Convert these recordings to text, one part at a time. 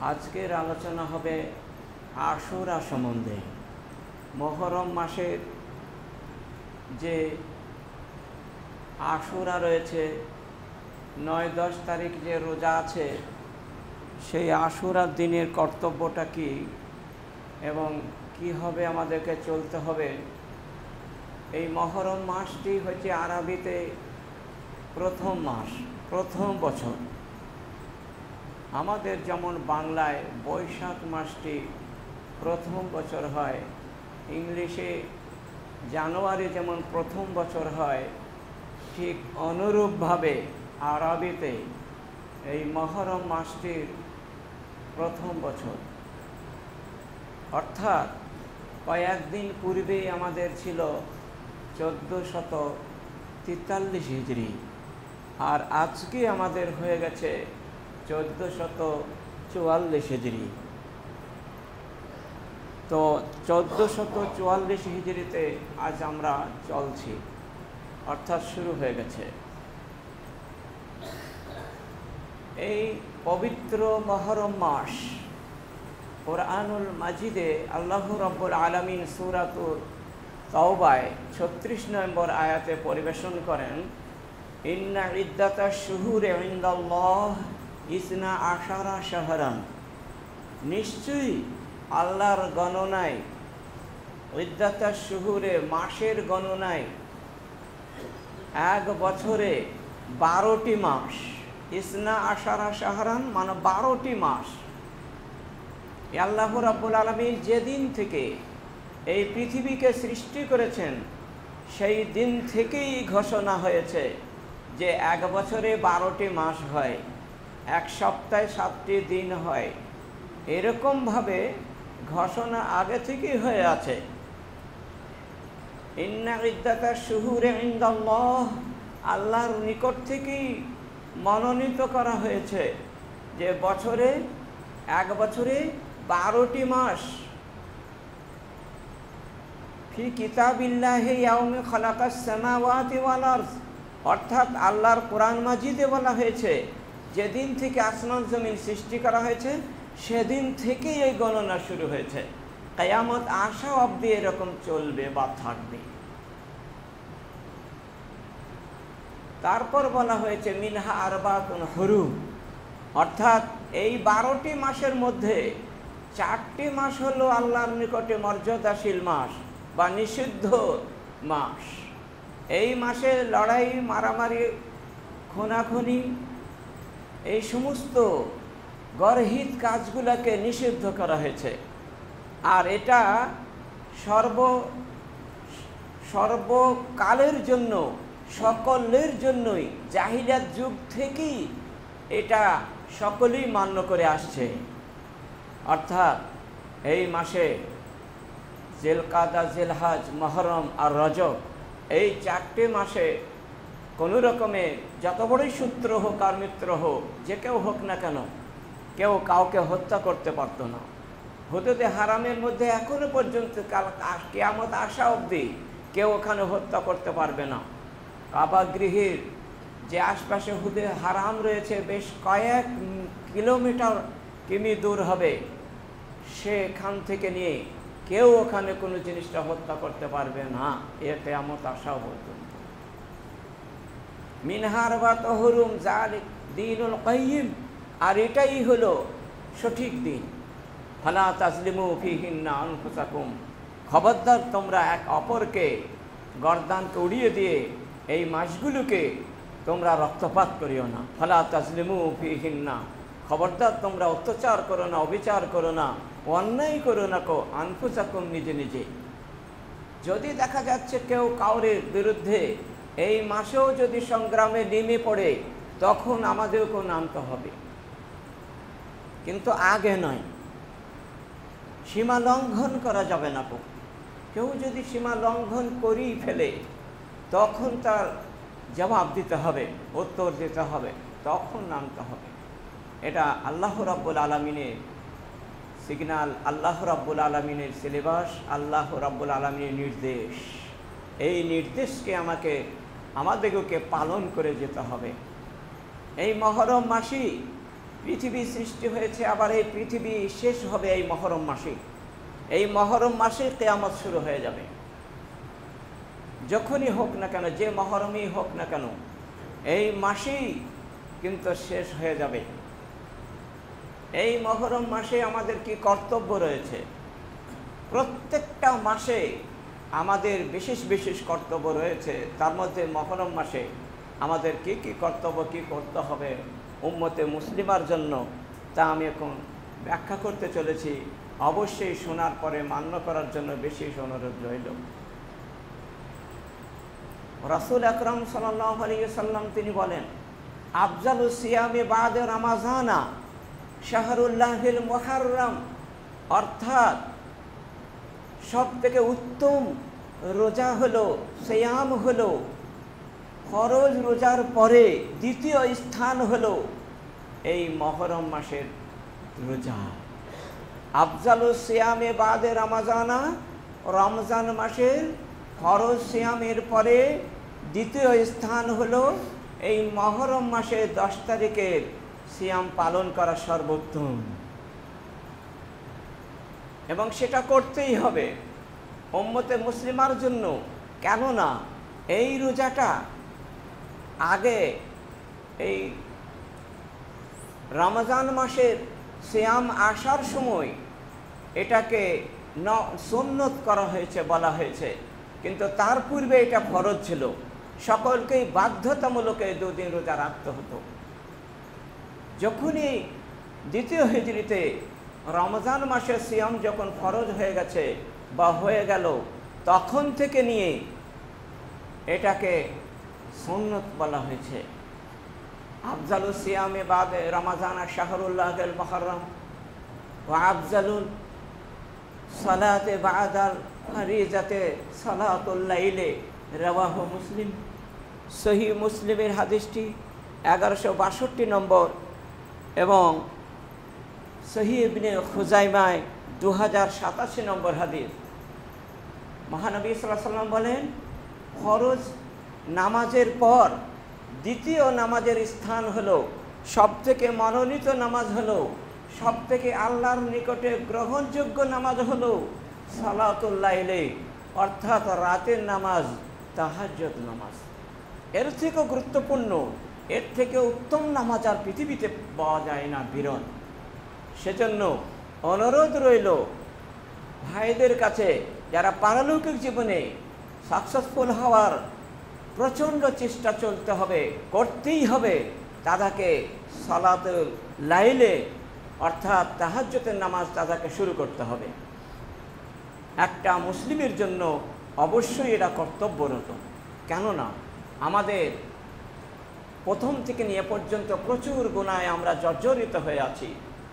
আজকের আলোচনা হবে আশুরা সম্বন্ধে। মহরম মাসের যে আশুরা রয়েছে, নয় দশ তারিখ যে রোজা আছে, সেই আশুরার দিনের কর্তব্যটা কি এবং কীভাবে আমাদেরকে চলতে হবে? এই মহরম মাসটি হচ্ছে আরবিতে প্রথম মাস, প্রথম বছর। আমাদের যেমন বাংলায় বৈশাখ মাসটি প্রথম বছর হয়, ইংলিশে জানুয়ারি যেমন প্রথম বছর হয়, ঠিক অনুরূপভাবে আরবিতে এই মহরম মাসটির প্রথম বছর। অর্থাৎ কয়েকদিন পূর্বেই আমাদের ছিল চোদ্দ শত তেতাল্লিশ হিজড়ি। আর আজকে আমাদের হয়ে গেছে চোদ্দ শত চুয়াল্লিশ হিজড়ি তো চোদ্দ শত চুয়াল্লিশ হিজড়িতে আজ আমরা চলছি। অর্থাৎ শুরু হয়ে গেছে। এই পবিত্র মহরম মাস কোরআনুল মাজিদে আল্লাহ রব্বুল আলমিন সুরাতুর তওবায় ছত্রিশ নম্বর আয়াতে পরিবেশন করেন, ইন্না ইদ্দাতা শুহুরে ইন্দাল্লাহ ইসনা আশারা শাহরান। নিশ্চয়ই আল্লাহর গণনায় ইদ্দাতা শুহুরে, মাসের গণনায় এক বছরে বারোটি মাস। ইসনা আশারা শাহরান মানে বারোটি মাস। আল্লাহ রাব্বুল আলমী যেদিন থেকে এই পৃথিবীকে সৃষ্টি করেছেন, সেই দিন থেকেই ঘোষণা হয়েছে যে এক বছরে বারোটি মাস হয়। এক সপ্তাহে সাতটি দিন হয়। এরকমভাবে ঘোষণা আগে থেকেই হয়ে আছে। ইন্না ইদ্দাতা শুহুরে ইন্দাল্লাহ, আল্লাহর নিকট থেকেই মনোনীত করা হয়েছে যে বছরে, এক বছরে বারোটি মাস ফি কিতাবিল্লাহি ইয়াউমে খালাকাস অর্থাৎ আল্লাহর কোরআন মাজিদে বলা হয়েছে। যেদিন থেকে আসমান জমিন সৃষ্টি করা হয়েছে, সেদিন থেকেই এই গণনা শুরু হয়েছে। কায়ামত আশা অবধি এরকম চলবে বা থাকবে। তারপর বলা হয়েছে, মিনহা আরবাতুন হরু। অর্থাৎ এই বারোটি মাসের মধ্যে চারটি মাস হলো আল্লাহর নিকটে মর্যাদাশীল মাস বা নিষিদ্ধ মাস। এই মাসে লড়াই, মারামারি, খুনাখুনি এই সমস্ত গরহিত কাজগুলোকে নিষিদ্ধ করা হয়েছে। আর এটা সর্ব সর্বকালের জন্য, সকলের জন্যই, জাহিলিয়াত যুগ থেকেই এটা সকলেই মান্য করে আসছে। অর্থাৎ এই মাসে জেলকাদা, জেলহাজ, মহরম আর রজব এই চারটে মাসে কোনো রকমে যত বড়ই সূত্র হোক আর মিত্র হোক, যে কেউ হোক না কেন, কেউ কাউকে হত্যা করতে পারতো না। হতে হারামের মধ্যে এখনও পর্যন্ত কাল কেয়ামত আসা অবধি কেউ ওখানে হত্যা করতে পারবে না। কাবা গৃহের যে আশপাশে হুদে হারাম রয়েছে, বেশ কয়েক কিলোমিটার কিমি দূর হবে, সেখান থেকে নিয়ে কেউ ওখানে কোনো জিনিসটা হত্যা করতে পারবে না। এ কেয়ামত আসাও পর্যন্ত মিনহার বা তহরুম যার দিনুল কাইম আর এটাই হলো সঠিক দিন। ফালা তাজলিমু ফিহিন্না আনফুসাকুম। খবরদার তোমরা এক অপরকে গরদানকে উড়িয়ে দিয়ে এই মাসগুলোকে তোমরা রক্তপাত করিও না। ফালা তাজলিমু ফিহিন্না। খবরদার তোমরা অত্যাচার করো না, অবিচার করো না, অন্যায় করো না কো, আনফুসাকুম নিজে নিজে। যদি দেখা যাচ্ছে কেউ কাউরের বিরুদ্ধে এই মাসেও যদি সংগ্রামে নেমে পড়ে, তখন আমাদেরকেও নামতে হবে। কিন্তু আগে নয়। সীমা লঙ্ঘন করা যাবে না কেউ যদি সীমা লঙ্ঘন করেই ফেলে, তখন তার জবাব দিতে হবে, উত্তর দিতে হবে, তখন নামতে হবে। এটা আল্লাহ রাব্বুল আলমিনের সিগনাল, আল্লাহ রাব্বুল আলমিনের সিলেবাস, আল্লাহ রাব্বুল আলমিনের নির্দেশ। এই নির্দেশকে আমাকে আমাদেরকে পালন করে যেতে হবে। এই মহরম মাসি পৃথিবী সৃষ্টি হয়েছে, আবার এই পৃথিবী শেষ হবে এই মহরম মাসে। এই মহরম মাসে কেয়ামত শুরু হয়ে যাবে। যখনই হোক না কেন, যে মহরমই হোক না কেন, এই মাসেই কিন্তু শেষ হয়ে যাবে। এই মহরম মাসে আমাদের কি কর্তব্য রয়েছে? প্রত্যেকটা মাসে আমাদের বিশেষ বিশেষ কর্তব্য রয়েছে, তার মধ্যে মহরম মাসে আমাদের কি কি কর্তব্য, কি করতে হবে উম্মতে মুসলিমার জন্য তা আমি এখন ব্যাখ্যা করতে চলেছি। অবশ্যই শোনার পরে মান্য করার জন্য বিশেষ অনুরোধ রইল। রাসুল আকরম সাল্লাম তিনি বলেন, আফজাল সিয়ামে বাদ রামাজানা শাহরুল্লাহিল মোহারম অর্থাৎ সব থেকে উত্তম রোজা হলো, সিয়াম হলো, ফরজ রোজার পরে দ্বিতীয় স্থান হলো এই মহরম মাসের রোজা। আফজাল সিয়ামে বাদে রামাজানা, রমজান মাসের ফরজ সিয়ামের পরে দ্বিতীয় স্থান হলো এই মহরম মাসের দশ তারিখের সিয়াম পালন করা সর্বোত্তম। এবং সেটা করতেই হবে। ওম্মতে মুসলিমার জন্য কেননা এই রোজাটা আগে এই রমজান মাসের শ্যাম আসার সময় এটাকে ন সন্ন্যত করা হয়েছে বলা হয়েছে। কিন্তু তার পূর্বে এটা ফরজ ছিল। সকলকেই বাধ্যতামূলক এই দুদিন রোজা রাখতে হতো। যখনই দ্বিতীয় হিজড়িতে রমজান মাসে সিয়াম যখন ফরজ হয়ে গেছে বা হয়ে গেল, তখন থেকে নিয়ে এটাকে সন্ন্যত বলা হয়েছে। আফজালুল সিয়ামে বাদ আর শাহরুল্লাহ মহরম ও আফজালুল সালাতে বাদাল ফরিজাতে সালাতুল্লাইলে রওয়াহ মুসলিম। সহি মুসলিমের হাদিসটি এগারোশো বাষট্টি নম্বর এবং সহি ইবনে খুজাইমায় দু হাজার সাতাশি নম্বর হাদিস। মহানবী সাল্লাহ সাল্লাম বলেন, ফরজ নামাজের পর দ্বিতীয় নামাজের স্থান হলো সব থেকে মনোনীত নামাজ হলো সব থেকে আল্লাহর নিকটে গ্রহণযোগ্য নামাজ হলো সালাতুল্লাইলে অর্থাৎ রাতের নামাজ তাহাজ্জত নামাজ। এর থেকেও গুরুত্বপূর্ণ, এর থেকে উত্তম নামাজ আর পৃথিবীতে পাওয়া যায় না বিরল। সেজন্য অনুরোধ রইল, ভাইদের কাছে যারা পারলৌকিক জীবনে সাকসেসফুল হওয়ার প্রচণ্ড চেষ্টা চলতে হবে, করতেই হবে তাদেরকে সালাত লাইলে, অর্থাৎ তাহাজ্যতের নামাজ তাদেরকে শুরু করতে হবে। একটা মুসলিমের জন্য অবশ্যই এটা কর্তব্যরত। কেননা, আমাদের প্রথম থেকে নিয়ে পর্যন্ত প্রচুর গুণায় আমরা জর্জরিত হয়ে আছি।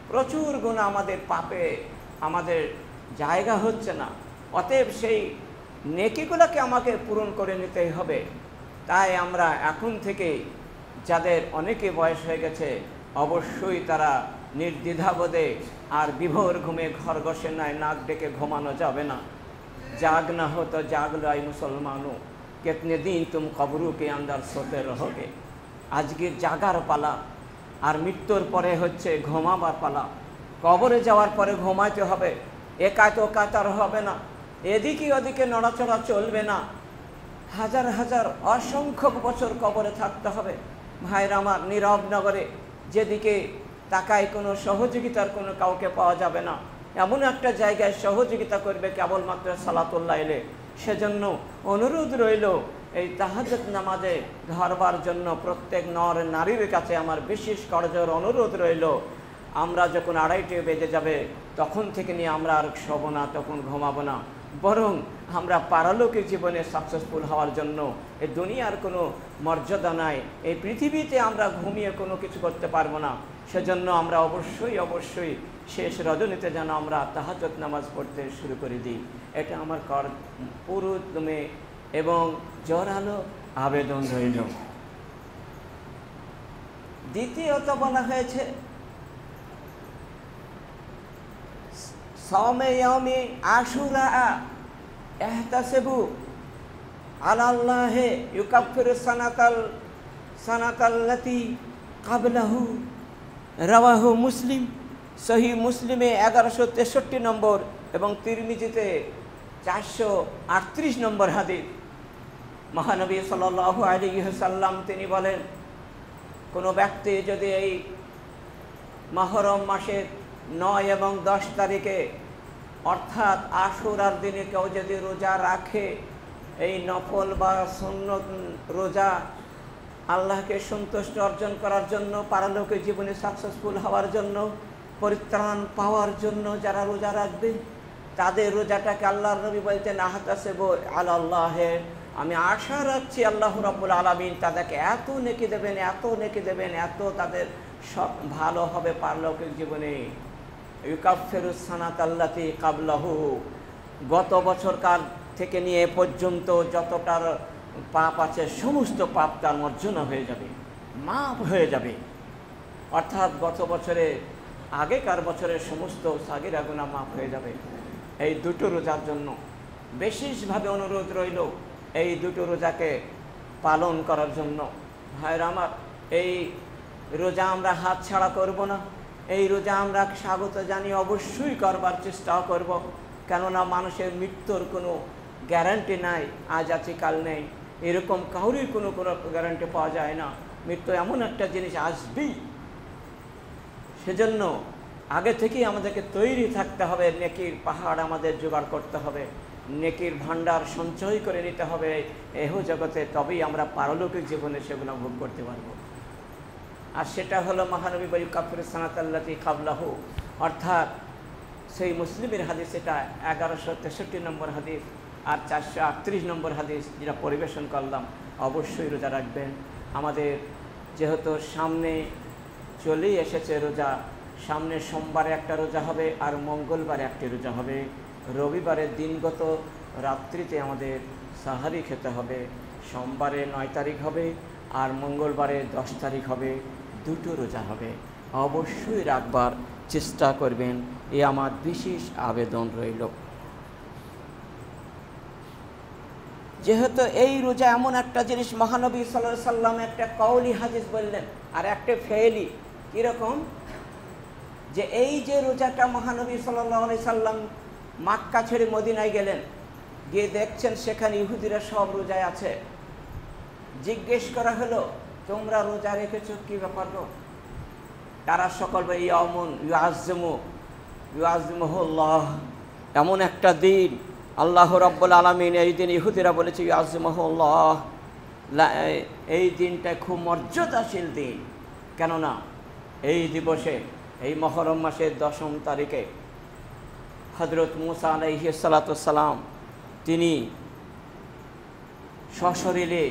প্রচুর গুণ আমাদের পাপে, আমাদের জায়গা হচ্ছে না। অতএব সেই নেকিগুলোকে আমাকে পূরণ করে নিতে হবে। তাই আমরা এখন থেকে যাদের অনেকে বয়স হয়ে গেছে, অবশ্যই তারা নির্দ্বিধাবোধে আর বিভোর ঘুমে ঘর ঘষে নাই, নাক ডেকে ঘুমানো যাবে না। জাগ না হতো তো জাগলো আই মুসলমানো, কেতনে দিন তুম কবরু কে আন্দার সোতে রহবে আজকে জাগার পালা আর মৃত্যুর পরে হচ্ছে ঘুমাবার পালা। কবরে যাওয়ার পরে ঘুমাইতে হবে। একা তো কাতার হবে না। এদিকে ওদিকে নড়াচড়া চলবে না। হাজার হাজার অসংখ্য বছর কবরে থাকতে হবে। ভাইর আমার নীরব নগরে যেদিকে তাকায় কোনো সহযোগিতার কোনো কাউকে পাওয়া যাবে না। এমন একটা জায়গায় সহযোগিতা করবে কেবলমাত্র সালাতুল্লাহ এলে। সেজন্য অনুরোধ রইল এই তাহাজত নামাজে ধরবার জন্য প্রত্যেক নর নারীর কাছে আমার বিশেষ করজোর অনুরোধ রইল। আমরা যখন আড়াইটে বেজে যাবে, তখন থেকে নিয়ে আমরা আর শোব না, তখন ঘুমাবো না। বরং আমরা পারলৌকিক জীবনে সাকসেসফুল হওয়ার জন্য এই দুনিয়ার কোনো মর্যাদা নাই, এই পৃথিবীতে আমরা ঘুমিয়ে কোনো কিছু করতে পারব না। সেজন্য আমরা অবশ্যই অবশ্যই শেষ রজনীতে যেন আমরা তাহাজত নামাজ পড়তে শুরু করে দিই। এটা আমার কর পুরো তুমি এবং জোরালো আবেদন রইল। দ্বিতীয়ত বলা হয়েছে সৌমে ইয়মে আশুরা এহতাসেবু আলাল্লাহে ইউকাফির সানাতাল সানাতাল্লাতি কাবলাহু। রাওয়াহু মুসলিম, সহি মুসলিমে এগারোশো তেষট্টি নম্বর এবং তিরমিজিতে চারশো আটত্রিশ নম্বর হাদিস। মহানবী সাল আলী সাল্লাম তিনি বলেন, কোনো ব্যক্তি যদি এই মহরম মাসের নয় এবং দশ তারিখে, অর্থাৎ আশুরার দিনে কেউ যদি রোজা রাখে, এই নফল বা সুন্নত রোজা আল্লাহকে সন্তুষ্ট অর্জন করার জন্য পারলোকের জীবনে সাকসেসফুল হওয়ার জন্য, পরিত্রাণ পাওয়ার জন্য যারা রোজা রাখবে, তাদের রোজাটাকে আল্লাহর নবী বলতেন, আহতাসেব আল্লাহে আমি আশা রাখছি আল্লাহ রব্বুল আলমিন তাদেরকে এত নেকি দেবেন, এত নেকি দেবেন, এত তাদের সব ভালো হবে পারলৌকিক জীবনে। ইউকাফেরুসানাত আল্লাতি কাবলাহু। গত বছরকার থেকে নিয়ে পর্যন্ত যতটার পাপ আছে, সমস্ত পাপ তার মর্জনা হয়ে যাবে মাপ হয়ে যাবে। অর্থাৎ গত বছরে, আগেকার বছরের সমস্ত সাগিরা গুণা মাপ হয়ে যাবে। এই দুটো রোজার জন্য বিশেষভাবে অনুরোধ রইল এই দুটো রোজাকে পালন করার জন্য। ভাইয়ের আমার, এই রোজা আমরা হাত ছাড়া করব না। এই রোজা আমরা স্বাগত জানিয়ে অবশ্যই করবার চেষ্টাও করব। কেননা মানুষের মৃত্যুর কোনো গ্যারান্টি নাই আজ আছে কাল নেই। এরকম কাউরই কোনো কোনো গ্যারান্টি পাওয়া যায় না। মৃত্যু এমন একটা জিনিস আসবেই। সেজন্য আগে থেকেই আমাদেরকে তৈরি থাকতে হবে, নেকির পাহাড় আমাদের জোগাড় করতে হবে। নেকির ভাণ্ডার সঞ্চয় করে নিতে হবে। এহ জগতে তবেই আমরা পারলৌকিক জীবনে সেগুলো ভোগ করতে পারব। আর সেটা হলো মহানবী বলি কাপুর সানাতাল্লাতি কাবলাহু। অর্থাৎ সেই মুসলিমের হাদিস, এটা এগারোশো তেষট্টি নম্বর হাদিস আর চারশো আটত্রিশ নম্বর হাদিস, যেটা পরিবেশন করলাম, অবশ্যই রোজা রাখবেন। আমাদের যেহেতু সামনে চলেই এসেছে রোজা, সামনে সোমবারে একটা রোজা হবে আর মঙ্গলবারে একটি রোজা হবে। রবিবারের দিনগত রাত্রিতে আমাদের সাহারি খেতে হবে। সোমবারে নয় তারিখ হবে আর মঙ্গলবারে দশ তারিখ হবে। দুটো রোজা হবে। অবশ্যই রাখবার চেষ্টা করবেন। এ আমার বিশেষ আবেদন রইল। যেহেতু এই রোজা এমন একটা জিনিস, মহানবী সাল্লাহ সাল্লাম একটা কৌলি হাদিস বললেন, আর একটা ফেলি কীরকম? যে এই যে রোজাটা মহানবী সাল্লাহ সাল্লাম মাক্কা ছেড়ে মদিনায় গেলেন। গিয়ে দেখছেন সেখানে ইহুদিরা সব রোজায় আছে। জিজ্ঞেস করা হলো, তোমরা রোজা রেখেছ কী ব্যাপার গো? তারা সকল ভাই ইয়ামুন ইউআজমু ইউআজমুল্লাহ এমন একটা দিন, আল্লাহ রব্বুল আলমিন এই দিন ইহুদিরা বলেছে ইউআজমুল্লাহ এই দিনটা খুব মর্যাদাশীল দিন। কেননা, এই দিবসে, এই মহরম মাসের দশম তারিখে হজরত মুসা আলাইহি সালাতাম তিনি সশরীরে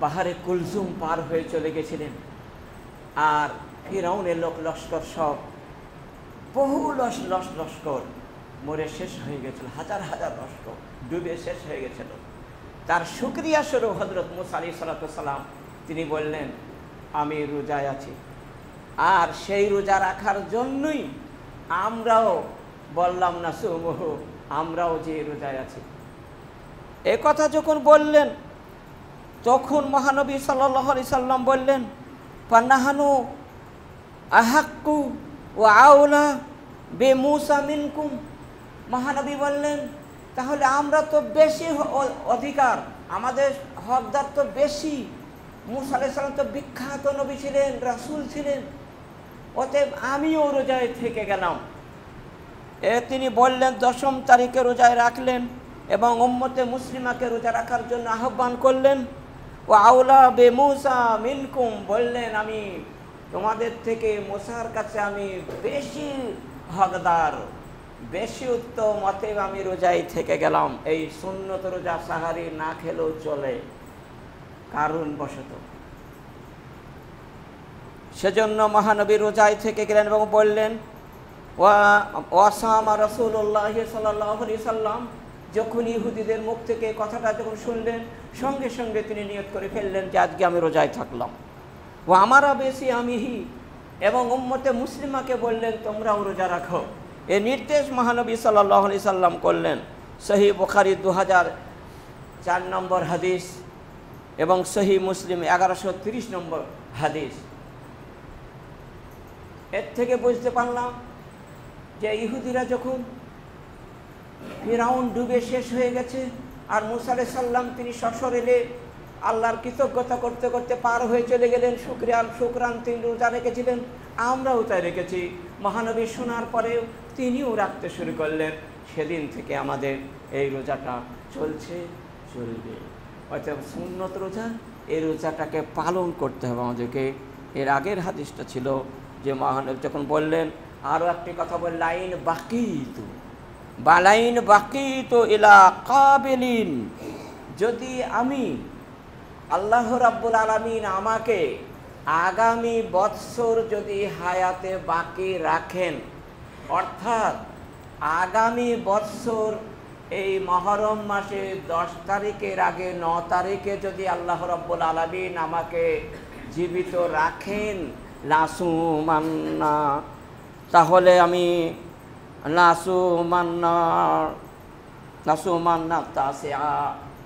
বাহারে কুলজুম পার হয়ে চলে গেছিলেন। আর ফিরাউনের লোক লস্কর সব, বহু লস লস, লস্কর মরে শেষ হয়ে গেছিল, হাজার হাজার লস্কর ডুবে শেষ হয়ে গেছিল। তার সুক্রিয়া স্বরূপ হজরত মুসা আলী সালাতাম তিনি বললেন, আমি রোজায় আছি। আর সেই রোজা রাখার জন্যই আমরাও বললাম না সুমহ আমরাও যে রোজায় আছি। এ কথা যখন বললেন, তখন মহানবী সাল্লাহ আলি সাল্লাম বললেন পান্নাহানু আহাক্কু ও আউলা বে মুসা মিনকুম। মহানবী বললেন, তাহলে আমরা তো বেশি অধিকার, আমাদের হকদার তো বেশি। মুসা আলাইসাল্লাম তো বিখ্যাত নবী ছিলেন, রাসুল ছিলেন। অতএব আমিও রোজায় থেকে গেলাম। এ তিনি বললেন, দশম তারিখে রোজায় রাখলেন এবং উম্মতে মুসলিমাকে রোজা রাখার জন্য আহ্বান করলেন। ও আউলা বে মুসা মিনকুম, বললেন, আমি তোমাদের থেকে মোসার কাছে আমি বেশি হকদার, বেশি উত্তম, অতএব আমি রোজায় থেকে গেলাম। এই সুন্নত রোজা সাহারি না খেলেও চলে কারণ বশত সেজন্য মহানবী রোজায় থেকে গেলেন এবং বললেন ওয়াসামা রসুল্লাহ সাল্লি সাল্লাম যখন ইহুদিদের মুখ থেকে কথাটা যখন শুনলেন, সঙ্গে সঙ্গে তিনি নিয়ত করে ফেললেন যে আজকে আমি রোজায় থাকলাম। ও আমারা বেশি আমিহি এবং উম্মতে মুসলিমাকে বললেন, তোমরাও রোজা রাখো। এ নির্দেশ মহানবী সাল্লাহ আলি সাল্লাম করলেন। সহি বোখারি দু হাজার চার নম্বর হাদিস এবং সহি মুসলিম এগারোশো তিরিশ নম্বর হাদিস। এর থেকে বুঝতে পারলাম যে ইহুদিরা যখন ফিরাউন ডুবে শেষ হয়ে গেছে আর মুসারে সাল্লাম তিনি সশর এলে আল্লাহর কৃতজ্ঞতা করতে করতে পার হয়ে চলে গেলেন, শুক্রিয়ান, শুক্রান, তিনি রোজা রেখেছিলেন, আমরাও তাই রেখেছি। মহানবী শোনার পরেও তিনিও রাখতে শুরু করলেন। সেদিন থেকে আমাদের এই রোজাটা চলছে, চলবে। অর্থাৎ সুন্নত রোজা, এই রোজাটাকে পালন করতে হবে আমাদেরকে। এর আগের হাদিসটা ছিল যে মহানব যখন বললেন আরও একটি কথা বল, লাইন বাকি তো বালাইন বাকি তো এলা কাবেলিন। যদি আমি আল্লাহ রাব্বুল আলমিন আমাকে আগামী বৎসর যদি হায়াতে বাকি রাখেন, অর্থাৎ আগামী বৎসর এই মহরম মাসে দশ তারিখের আগে ন তারিখে যদি আল্লাহ রব্বুল আলমিন আমাকে জীবিত রাখেন লাসু মান্না তাহলে আমি লাসু মান্না লাসু মান্না তাসে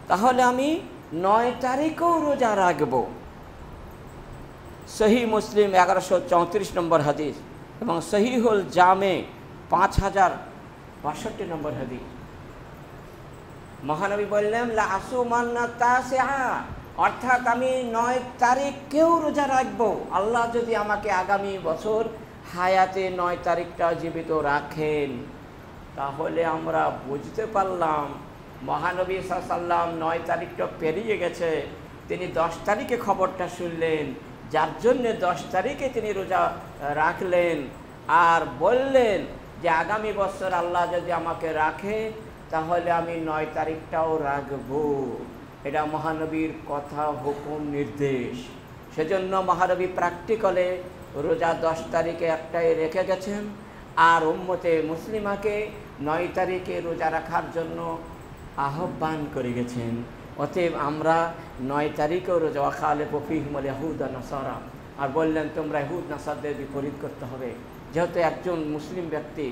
তাহলে আমি নয় তারিখেও রোজা রাখব। সহি মুসলিম এগারোশো চৌত্রিশ নম্বর হাদিস এবং সহিহুল জামে পাঁচ হাজার বাষট্টি নম্বর হাদিস। মহানবী বললেন লাসু মান্না তাসে অর্থাৎ আমি নয় তারিখকেও রোজা রাখব। আল্লাহ যদি আমাকে আগামী বছর হায়াতে নয় তারিখটা জীবিত রাখেন, তাহলে আমরা বুঝতে পারলাম, মহানবী সাল্লাম নয় তারিখটা পেরিয়ে গেছে, তিনি দশ তারিখে খবরটা শুনলেন, যার জন্যে দশ তারিখে তিনি রোজা রাখলেন আর বললেন যে আগামী বছর আল্লাহ যদি আমাকে রাখে, তাহলে আমি নয় তারিখটাও রাখব। এটা মহানবীর কথা, হুকুম, নির্দেশ। সেজন্য মহানবী প্র্যাকটিক্যালে রোজা দশ তারিখে একটাই রেখে গেছেন। আর উম্মতে মুসলিমাকে নয় তারিখে রোজা রাখার জন্য আহ্বান করে গেছেন। অতএব আমরা নয় তারিখেও রোজা খালে পফিহমল হুদ নাসারা। আর বললেন, তোমরা হুদ, নাসারদের বিপরীত করতে হবে। যেহেতু একজন মুসলিম ব্যক্তি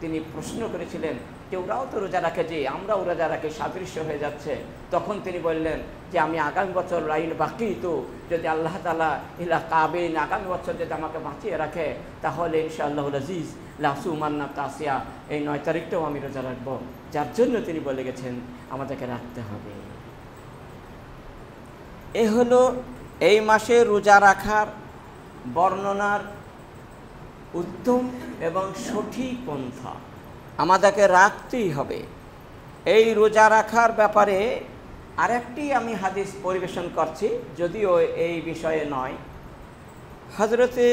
তিনি প্রশ্ন করেছিলেন যে ওরাও তো রোজা রাখে যে, আমরাও রোজা রাখে, সাদৃশ্য হয়ে যাচ্ছে। তখন তিনি বললেন যে, আমি আগামী বছর লাইন বাকি তো, যদি আল্লাহ তালা ইলা কাবিন আগামী বছর যদি আমাকে বাঁচিয়ে রাখে, তাহলে ইনশাআল্লাহ আজিজ লাসু মান্না তাসিয়া, এই নয় তারিখটাও আমি রোজা রাখব। যার জন্য তিনি বলে গেছেন, আমাদেরকে রাখতে হবে। এ হলো এই মাসে রোজা রাখার বর্ণনার উত্তম এবং সঠিক পন্থা। আমাদেরকে রাখতেই হবে। এই রোজা রাখার ব্যাপারে আরেকটি আমি হাদিস পরিবেশন করছি, যদিও এই বিষয়ে নয়। হজরতে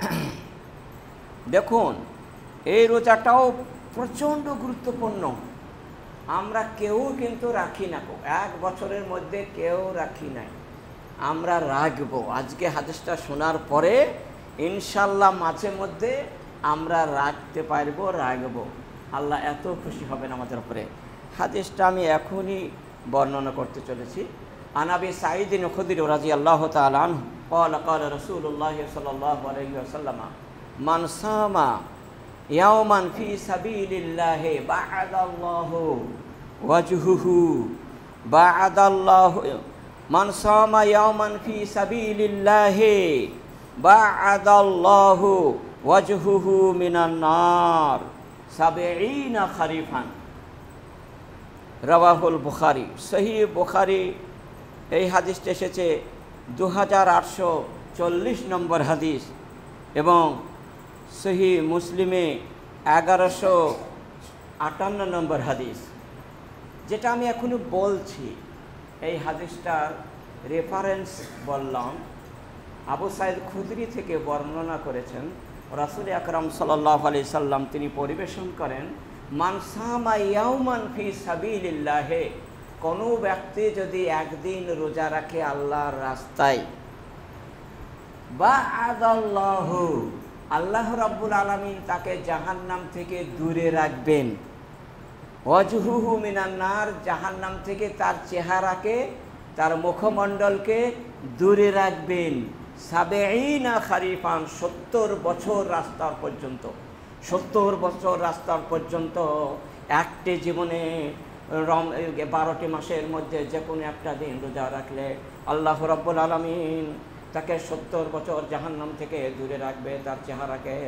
দেখুন, এই রোজাটাও প্রচণ্ড গুরুত্বপূর্ণ। আমরা কেউ কিন্তু রাখি না এক বছরের মধ্যে কেউ রাখি নাই। আমরা রাখব। আজকে হাদিসটা শোনার পরে ইনশাল্লাহ মাঝে মধ্যে আমরা রাখতে পারবো রাখবো আল্লাহ এত খুশি হবেন আমাদের উপরে হাদিসটা আমি এখনই বর্ণনা করতে চলেছি আনাবি সাইদিন খুদির রাজি আল্লাহ তালান قال قال رسول الله صلى الله عليه وسلم من صام يوما في سبيل الله بعد الله وجهه بعد الله من صام يوما في سبيل الله بعد الله ওয়াজহুহু মিনান্নার সাবে না খারিফান। রাওয়াহুল বুখারি। সহি বুখারি এই হাদিসটি এসেছে দু হাজার আটশো চল্লিশ নম্বর হাদিস এবং সহি মুসলিমে এগারোশো আটান্ন নম্বর হাদিস। যেটা আমি এখনও বলছি, এই হাদিসটার রেফারেন্স বললাম। আবু সাইদ খুদরি থেকে বর্ণনা করেছেন। রাসুল আকরাম সাল্লাহ আলি সাল্লাম তিনি পরিবেশন করেন মানসামা ফি সাবিলিল্লাহে কোনো ব্যক্তি যদি একদিন রোজা রাখে আল্লাহর রাস্তায়। বা আদাল্লাহ আল্লাহ রাব্বুল আলমিন তাকে জাহান্নাম থেকে দূরে রাখবেন। অজহুহু মিনান্নার জাহান্নাম থেকে তার চেহারাকে, তার মুখমণ্ডলকে দূরে রাখবেন। সাবেইনা খারিফান সত্তর বছর রাস্তার পর্যন্ত, সত্তর বছর রাস্তার পর্যন্ত একটি জীবনে রম, বারোটি মাসের মধ্যে যে কোনো একটা দিন রোজা রাখলে আল্লাহ রব্বুল আলমিন তাকে সত্তর বছর জাহান্নাম থেকে দূরে রাখবে তার চেহারাকে।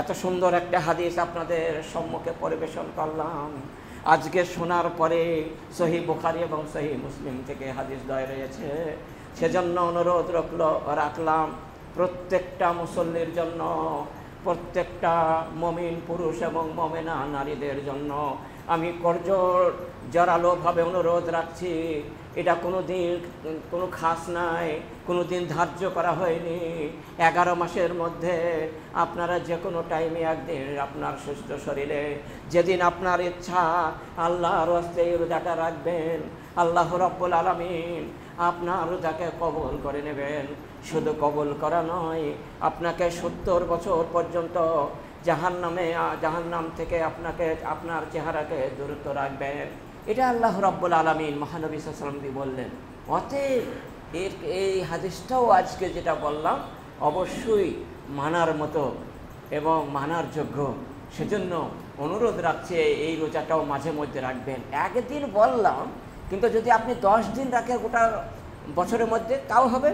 এত সুন্দর একটা হাদিস আপনাদের সম্মুখে পরিবেশন করলাম। আজকে শোনার পরে সহি বুখারি এবং সহি মুসলিম থেকে হাদিস দয় রয়েছে সেজন্য অনুরোধ রাখল রাখলাম। প্রত্যেকটা মুসল্লির জন্য, প্রত্যেকটা মমিন পুরুষ এবং মমেনা নারীদের জন্য। আমি করজোর জোরালোভাবে অনুরোধ রাখছি। এটা কোনো দিন কোনো খাস নাই কোনো দিন ধার্য করা হয়নি। এগারো মাসের মধ্যে আপনারা যে কোনো টাইমে একদিন আপনার সুস্থ শরীরে, যেদিন আপনার ইচ্ছা, আল্লাহর হস্তে রোজাটা রাখবেন। আল্লাহ রব্বুল আলমিন আপনার রোজাকে কবল করে নেবেন। শুধু কবল করা নয়, আপনাকে সত্তর বছর পর্যন্ত জাহান নামে জাহান নাম থেকে আপনাকে, আপনার চেহারাকে দূরত্ব রাখবেন। এটা আল্লাহ রব্বুল আলমিন মহানবী সাল্লামকে বললেন। অতএব এর, এই হাদিসটাও আজকে যেটা বললাম, অবশ্যই মানার মতো এবং মানার যোগ্য। সেজন্য অনুরোধ রাখছে, এই রোজাটাও মাঝে মধ্যে রাখবেন। একদিন বললাম কিন্তু যদি আপনি দশ দিন রাখেন গোটা বছরের মধ্যে, তাও হবে।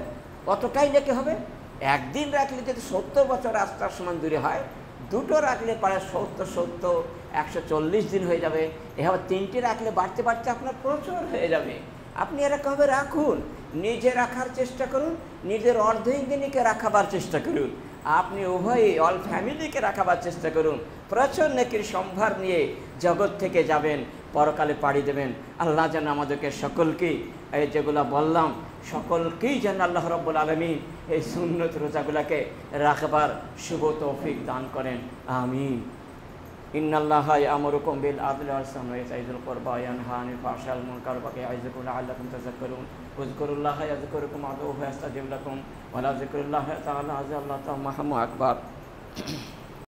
অতটাই নাকি হবে? একদিন রাখলে যদি সত্তর বছর আস্তার সমান দূরে হয়, দুটো রাখলে প্রায় সত্তর সত্তর, একশো চল্লিশ দিন হয়ে যাবে। এভাবে তিনটে রাখলে বাড়তে বাড়তে আপনার প্রচুর হয়ে যাবে। আপনি এরকমভাবে রাখুন? নিজে রাখার চেষ্টা করুন, নিজের অর্ধইন্দিনীকে রাখাবার চেষ্টা করুন। আপনি উভয়ই অল ফ্যামিলিকে রাখাবার চেষ্টা করুন। প্রচুর নেকির সম্ভার নিয়ে জগৎ থেকে যাবেন। পরকালে পাড়ি দেবেন। আল্লাহ যেন আমাদেরকে সকলকেই এই যেগুলো বললাম, সকলকেই যেন আল্লাহ রব্বুল আলমী এই সুন্নত রোজাগুলোকে রাখবার শুভ তৌফিক দান করেন। আমিন। ইন্নাল্লাহ আমরুকুম বিল আকবার।